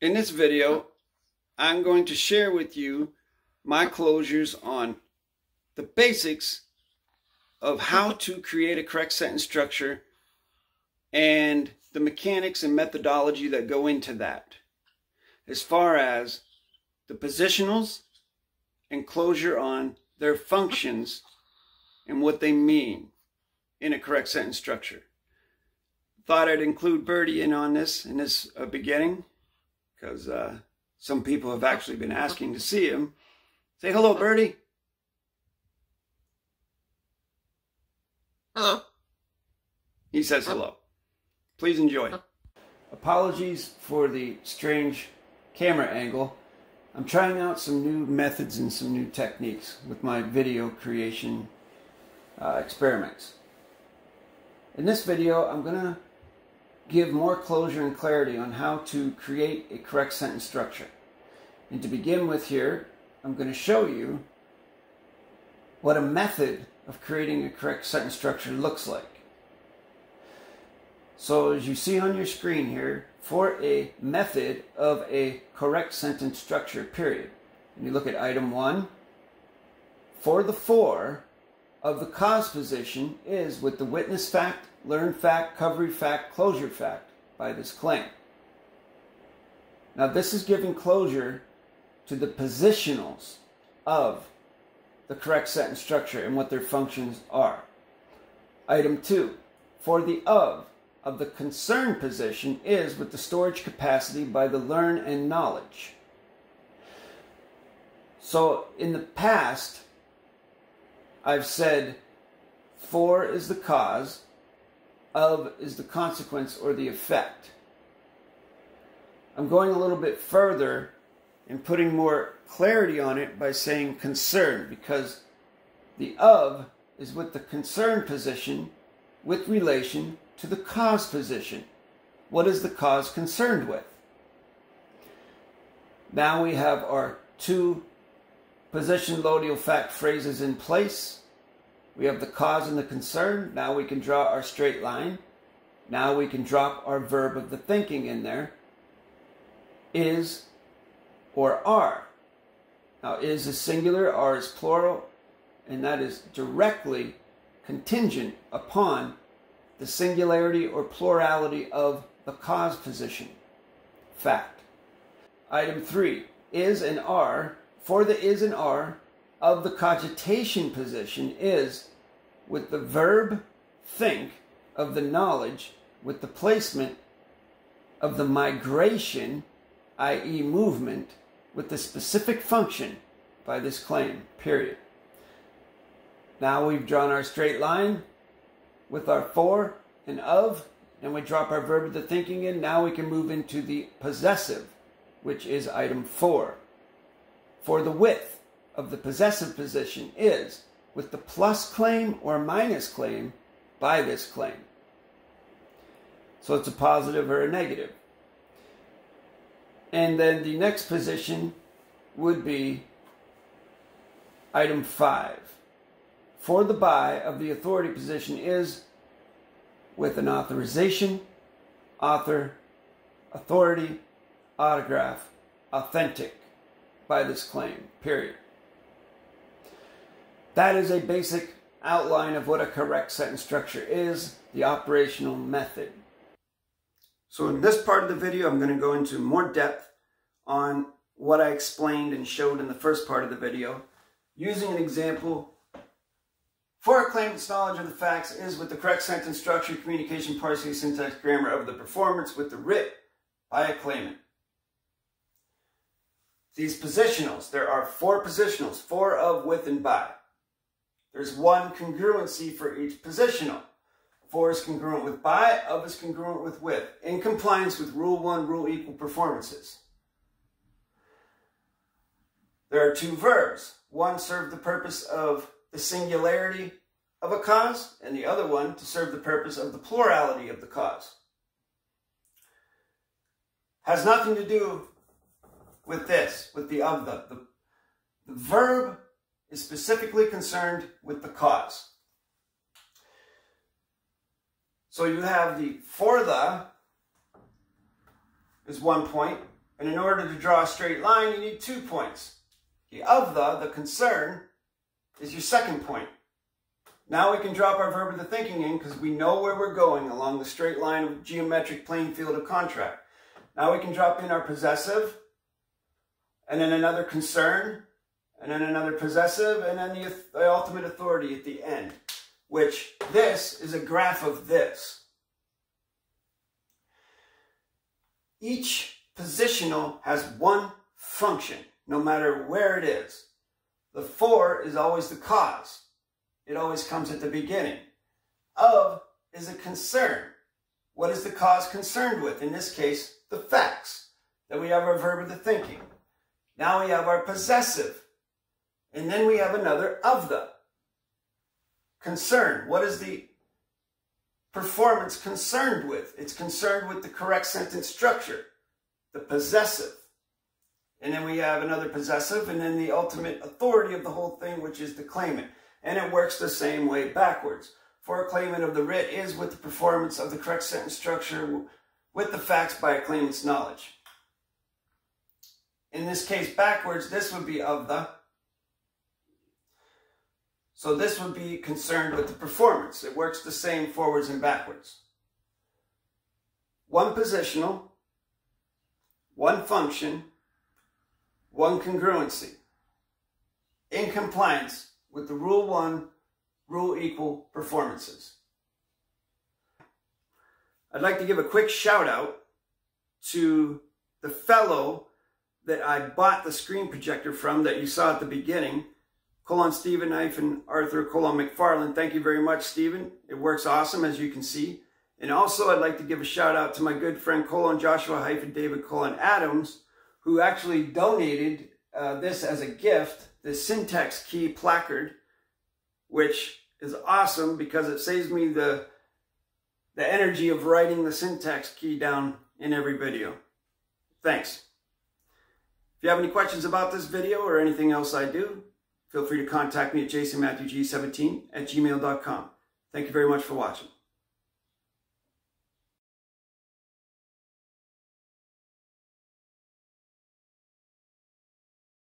In this video, I'm going to share with you my closures on the basics of how to create a correct sentence structure and the mechanics and methodology that go into that. As far as the positionals and closure on their functions and what they mean in a correct sentence structure. Thought I'd include Birdie in on this in this uh, beginning because uh, some people have actually been asking to see him. Say hello, Birdie. Hello. He says hello. Please enjoy. Apologies for the strange camera angle. I'm trying out some new methods and some new techniques with my video creation uh, experiments. In this video, I'm going to give more closure and clarity on how to create a correct sentence structure. And to begin with here, I'm going to show you what a method of creating a correct sentence structure looks like. So as you see on your screen here, for a method of a correct sentence structure, period. And you look at item one, for the for of the cause position is with the witness fact, learned fact, covery fact, closure fact by this claim. Now this is giving closure to the positionals of the correct sentence structure and what their functions are. Item two, for the of of the concern position is with the storage capacity by the learn and knowledge. So in the past, I've said for is the cause, of is the consequence or the effect. I'm going a little bit further and putting more clarity on it by saying concern because the of is with the concern position with relation to the cause position. What is the cause concerned with? Now we have our two position loadial fact phrases in place. We have the cause and the concern. Now we can draw our straight line. Now we can drop our verb of the thinking in there. Is or are. Now is is singular, are is plural, and that is directly contingent upon the singularity or plurality of the cause position. Fact. Item three, is and are, for the is and are of the cogitation position is with the verb think of the knowledge with the placement of the migration, i.e., movement, with the specific function by this claim, period. Now we've drawn our straight line with our for and of, and we drop our verb of the thinking in. Now we can move into the possessive, which is item four. For the width of the possessive position is with the plus claim or minus claim by this claim. So it's a positive or a negative. And then the next position would be item five for the by of the authority position is with an authorization, author, authority, autograph, authentic by this claim, period. That is a basic outline of what a correct sentence structure is, the operational method. So in this part of the video, I'm going to go into more depth on what I explained and showed in the first part of the video, using an example for a claimant's knowledge of the facts is with the correct sentence structure, communication, parsing, syntax, grammar of the performance with the writ by a claimant. These positionals, there are four positionals, four of, with, and by. There's one congruency for each positional. For is congruent with by, of is congruent with with, in compliance with Rule 1, Rule Equal Performances. There are two verbs. One serve the purpose of the singularity of a cause, and the other one to serve the purpose of the plurality of the cause. Has nothing to do with this, with the of the. The, the verb is specifically concerned with the cause. So you have the for the is one point, And in order to draw a straight line, you need two points. The of the, the concern, is your second point. Now we can drop our verb of the thinking in because we know where we're going along the straight line of geometric plane field of contract. Now we can drop in our possessive, and then another concern, and then another possessive, and then the, the ultimate authority at the end, which this is a graph of this. Each positional has one function, no matter where it is. The for is always the cause. It always comes at the beginning. Of is a concern. What is the cause concerned with? In this case, the facts. Then we have our verb of the thinking. Now we have our possessive. And then we have another of the. Concern. What is the performance concerned with? It's concerned with the correct sentence structure. The possessive. And then we have another possessive, and then the ultimate authority of the whole thing, which is the claimant. And it works the same way backwards. For a claimant of the writ is with the performance of the correct sentence structure with the facts by a claimant's knowledge. In this case, backwards, this would be of the. So this would be concerned with the performance. It works the same forwards and backwards. One positional, one function, one congruency. In compliance with the Rule 1, Rule Equal performances. I'd like to give a quick shout out to the fellow that I bought the screen projector from that you saw at the beginning, colon Stephen and Arthur colon McFarland. Thank you very much, Stephen. It works awesome, as you can see. And also, I'd like to give a shout out to my good friend colon Joshua hyphen David colon Adams, who actually donated uh, this as a gift, the syntax key placard, which is awesome because it saves me the the energy of writing the syntax key down in every video. Thanks. If you have any questions about this video or anything else I do, feel free to contact me at jasonmatthewg17 at gmail.com. Thank you very much for watching.